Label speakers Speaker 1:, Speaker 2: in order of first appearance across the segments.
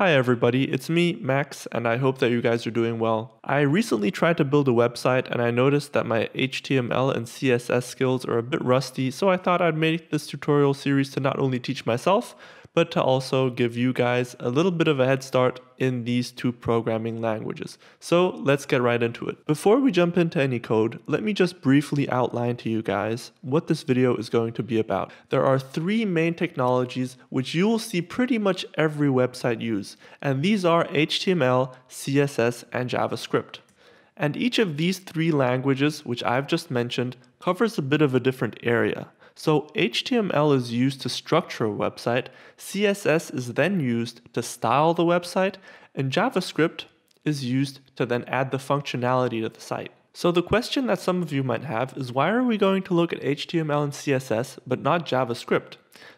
Speaker 1: Hi everybody, it's me, Max, and I hope that you guys are doing well. I recently tried to build a website and I noticed that my HTML and CSS skills are a bit rusty, so I thought I'd make this tutorial series to not only teach myself, but to also give you guys a little bit of a head start in these two programming languages. So let's get right into it. Before we jump into any code, let me just briefly outline to you guys what this video is going to be about. There are three main technologies which you will see pretty much every website use, and these are HTML, CSS, and JavaScript. And each of these three languages, which I've just mentioned, covers a bit of a different area. So HTML is used to structure a website, CSS is then used to style the website, and JavaScript is used to then add the functionality to the site. So the question that some of you might have is why are we going to look at HTML and CSS but not JavaScript?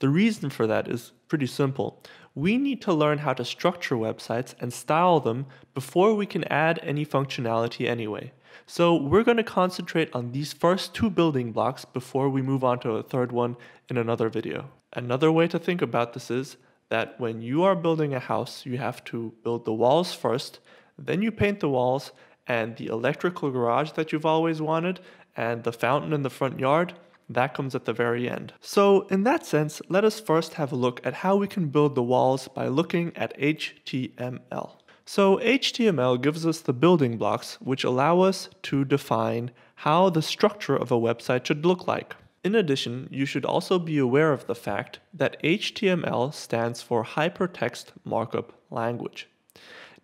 Speaker 1: The reason for that is pretty simple. We need to learn how to structure websites and style them before we can add any functionality anyway. So we're going to concentrate on these first two building blocks before we move on to a third one in another video. Another way to think about this is that when you are building a house, you have to build the walls first, then you paint the walls, and the electrical garage that you've always wanted, and the fountain in the front yard, that comes at the very end. So in that sense, let us first have a look at how we can build the walls by looking at HTML. So HTML gives us the building blocks which allow us to define how the structure of a website should look like. In addition, you should also be aware of the fact that HTML stands for Hypertext Markup Language.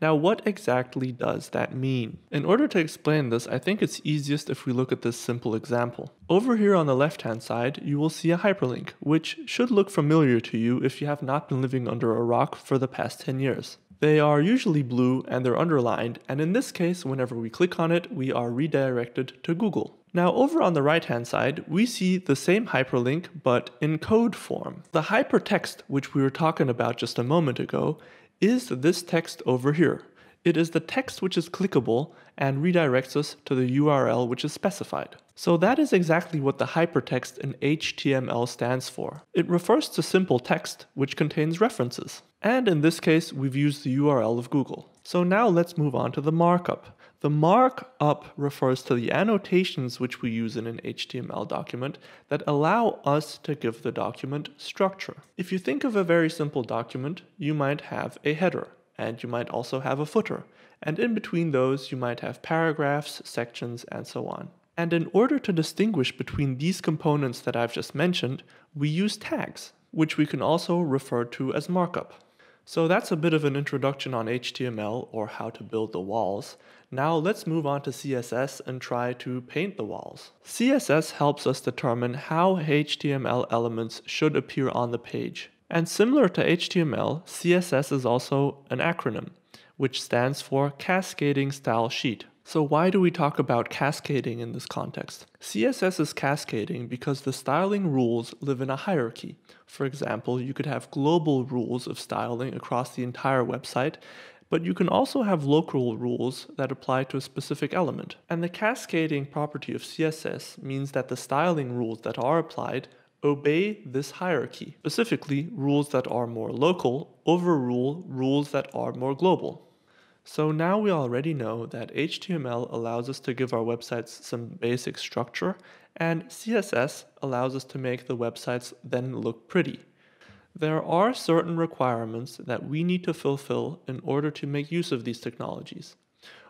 Speaker 1: Now, what exactly does that mean? In order to explain this, I think it's easiest if we look at this simple example. Over here on the left-hand side, you will see a hyperlink, which should look familiar to you if you have not been living under a rock for the past 10 years. They are usually blue and they're underlined, and in this case, whenever we click on it, we are redirected to Google. Now over on the right hand side, we see the same hyperlink but in code form. The hypertext, which we were talking about just a moment ago, is this text over here. It is the text which is clickable and redirects us to the URL which is specified. So that is exactly what the hypertext in HTML stands for. It refers to simple text which contains references. And in this case, we've used the URL of Google. So now let's move on to the markup. The markup refers to the annotations which we use in an HTML document that allow us to give the document structure. If you think of a very simple document, you might have a header, and you might also have a footer, and in between those you might have paragraphs, sections, and so on. And in order to distinguish between these components that I've just mentioned, we use tags, which we can also refer to as markup. So that's a bit of an introduction on HTML or how to build the walls. Now let's move on to CSS and try to paint the walls. CSS helps us determine how HTML elements should appear on the page. And similar to HTML, CSS is also an acronym, which stands for Cascading Style Sheet. So why do we talk about cascading in this context? CSS is cascading because the styling rules live in a hierarchy. For example, you could have global rules of styling across the entire website, but you can also have local rules that apply to a specific element. And the cascading property of CSS means that the styling rules that are applied obey this hierarchy. Specifically, rules that are more local overrule rules that are more global. So now we already know that HTML allows us to give our websites some basic structure and CSS allows us to make the websites then look pretty. There are certain requirements that we need to fulfill in order to make use of these technologies.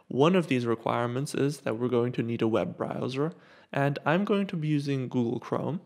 Speaker 1: One of these requirements is that we're going to need a web browser, and I'm going to be using Google Chrome.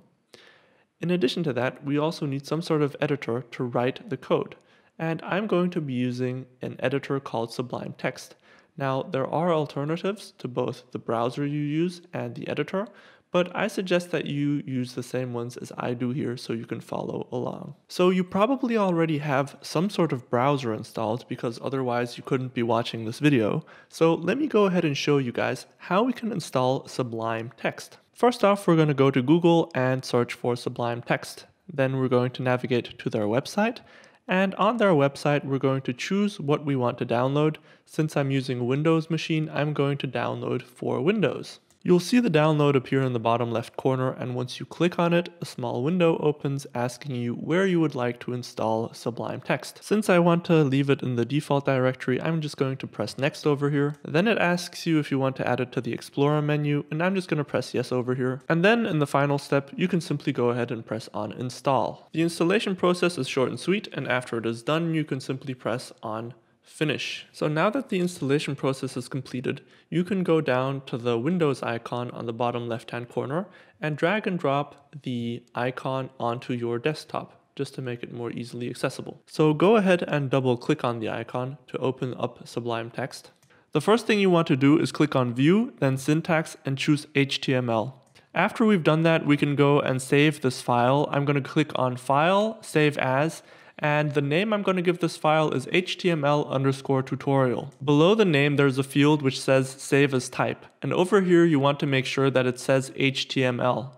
Speaker 1: In addition to that, we also need some sort of editor to write the code and I'm going to be using an editor called Sublime Text. Now, there are alternatives to both the browser you use and the editor, but I suggest that you use the same ones as I do here so you can follow along. So you probably already have some sort of browser installed because otherwise you couldn't be watching this video. So let me go ahead and show you guys how we can install Sublime Text. First off, we're going to go to Google and search for Sublime Text. Then we're going to navigate to their website and on their website, we're going to choose what we want to download. Since I'm using a Windows machine, I'm going to download for Windows. You'll see the download appear in the bottom left corner and once you click on it, a small window opens asking you where you would like to install Sublime Text. Since I want to leave it in the default directory, I'm just going to press next over here. Then it asks you if you want to add it to the Explorer menu and I'm just going to press yes over here. And then in the final step, you can simply go ahead and press on install. The installation process is short and sweet and after it is done, you can simply press on Finish. So now that the installation process is completed, you can go down to the Windows icon on the bottom left hand corner and drag and drop the icon onto your desktop just to make it more easily accessible. So go ahead and double click on the icon to open up Sublime Text. The first thing you want to do is click on View, then Syntax and choose HTML. After we've done that, we can go and save this file. I'm going to click on File, Save As, and the name I'm going to give this file is html underscore tutorial. Below the name there's a field which says save as type, and over here you want to make sure that it says HTML.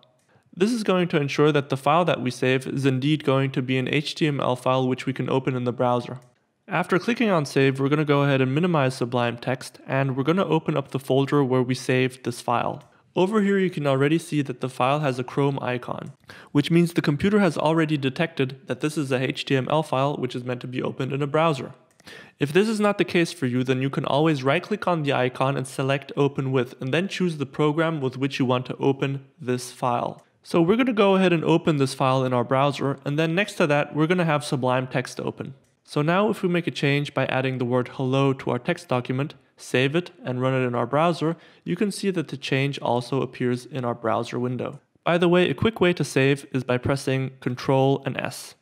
Speaker 1: This is going to ensure that the file that we save is indeed going to be an HTML file which we can open in the browser. After clicking on save, we're going to go ahead and minimize Sublime Text, and we're going to open up the folder where we saved this file. Over here you can already see that the file has a Chrome icon, which means the computer has already detected that this is a HTML file which is meant to be opened in a browser. If this is not the case for you, then you can always right click on the icon and select open with and then choose the program with which you want to open this file. So we're going to go ahead and open this file in our browser and then next to that we're going to have Sublime Text open. So now if we make a change by adding the word hello to our text document, save it and run it in our browser, you can see that the change also appears in our browser window. By the way, a quick way to save is by pressing Ctrl and S.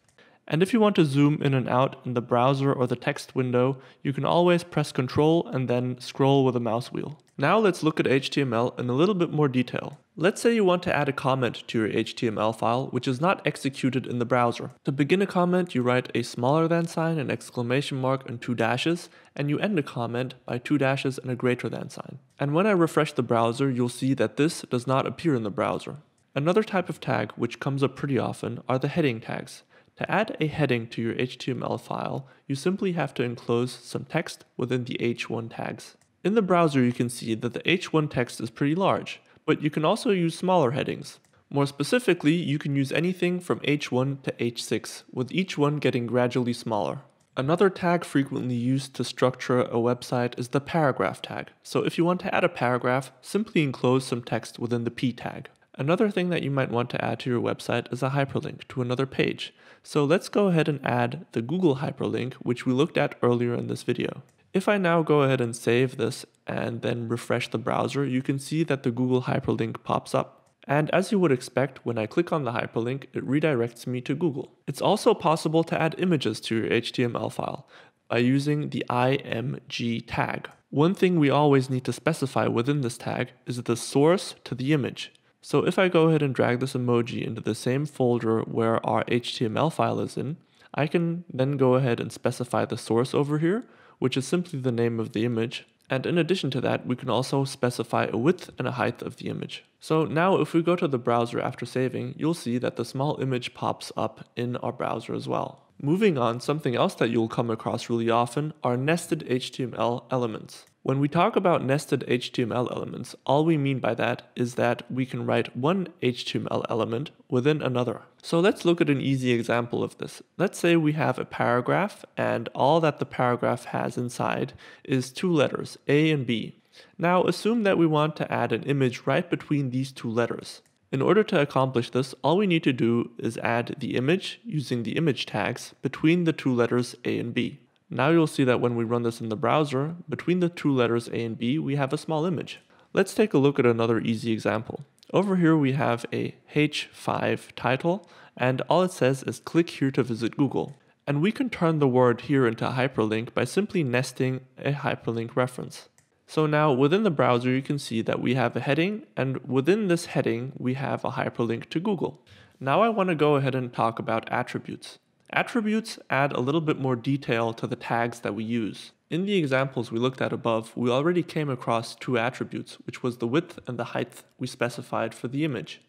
Speaker 1: And if you want to zoom in and out in the browser or the text window, you can always press Ctrl and then scroll with a mouse wheel. Now let's look at HTML in a little bit more detail. Let's say you want to add a comment to your HTML file which is not executed in the browser. To begin a comment, you write a smaller than sign, an exclamation mark, and two dashes, and you end a comment by two dashes and a greater than sign. And when I refresh the browser, you'll see that this does not appear in the browser. Another type of tag which comes up pretty often are the heading tags. To add a heading to your HTML file, you simply have to enclose some text within the h1 tags. In the browser you can see that the h1 text is pretty large, but you can also use smaller headings. More specifically, you can use anything from h1 to h6, with each one getting gradually smaller. Another tag frequently used to structure a website is the paragraph tag. So if you want to add a paragraph, simply enclose some text within the p tag. Another thing that you might want to add to your website is a hyperlink to another page. So let's go ahead and add the Google hyperlink, which we looked at earlier in this video. If I now go ahead and save this and then refresh the browser, you can see that the Google hyperlink pops up. And as you would expect, when I click on the hyperlink, it redirects me to Google. It's also possible to add images to your HTML file by using the img tag. One thing we always need to specify within this tag is the source to the image. So if I go ahead and drag this emoji into the same folder where our HTML file is in, I can then go ahead and specify the source over here, which is simply the name of the image. And in addition to that, we can also specify a width and a height of the image. So now if we go to the browser after saving, you'll see that the small image pops up in our browser as well. Moving on, something else that you'll come across really often are nested HTML elements. When we talk about nested HTML elements, all we mean by that is that we can write one HTML element within another. So let's look at an easy example of this. Let's say we have a paragraph and all that the paragraph has inside is two letters, A and B. Now assume that we want to add an image right between these two letters. In order to accomplish this, all we need to do is add the image using the image tags between the two letters A and B. Now you'll see that when we run this in the browser, between the two letters A and B, we have a small image. Let's take a look at another easy example. Over here we have a H5 title, and all it says is click here to visit Google. And we can turn the word here into a hyperlink by simply nesting a hyperlink reference. So now within the browser, you can see that we have a heading, and within this heading, we have a hyperlink to Google. Now I want to go ahead and talk about attributes. Attributes add a little bit more detail to the tags that we use. In the examples we looked at above, we already came across two attributes, which was the width and the height we specified for the image.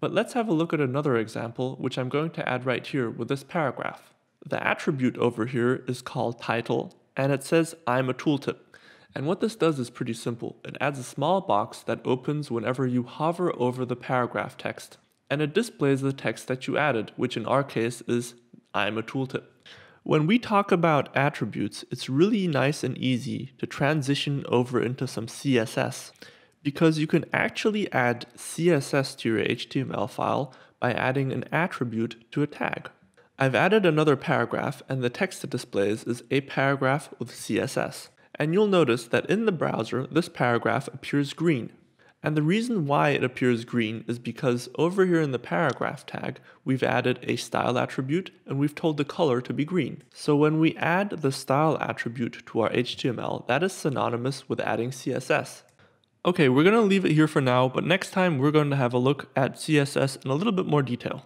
Speaker 1: But let's have a look at another example, which I'm going to add right here with this paragraph. The attribute over here is called title, and it says I'm a tooltip. And what this does is pretty simple. It adds a small box that opens whenever you hover over the paragraph text. And it displays the text that you added, which in our case is I'm a tooltip. When we talk about attributes, it's really nice and easy to transition over into some CSS because you can actually add CSS to your HTML file by adding an attribute to a tag. I've added another paragraph and the text it displays is a paragraph with CSS. And you'll notice that in the browser, this paragraph appears green. And the reason why it appears green is because over here in the paragraph tag, we've added a style attribute and we've told the color to be green. So when we add the style attribute to our HTML, that is synonymous with adding CSS. Okay, we're to leave it here for now, but next time we're going to have a look at CSS in a little bit more detail.